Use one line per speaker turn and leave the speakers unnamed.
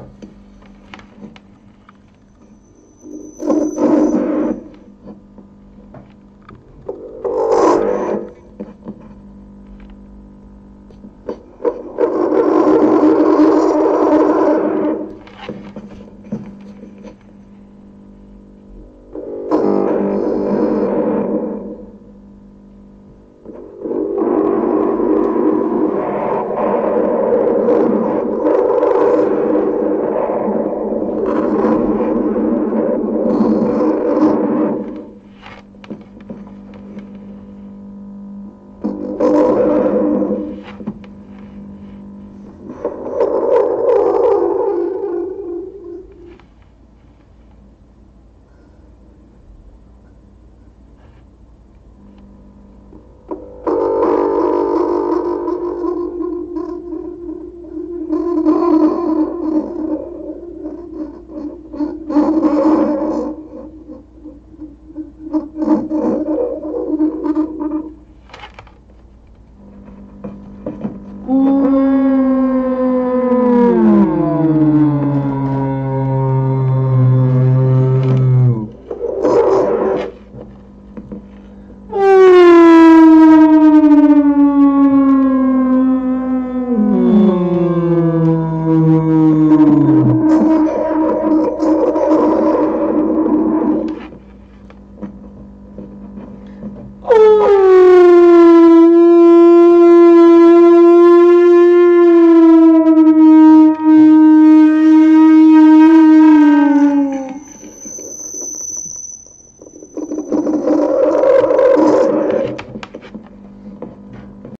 Thank you.
Ooh.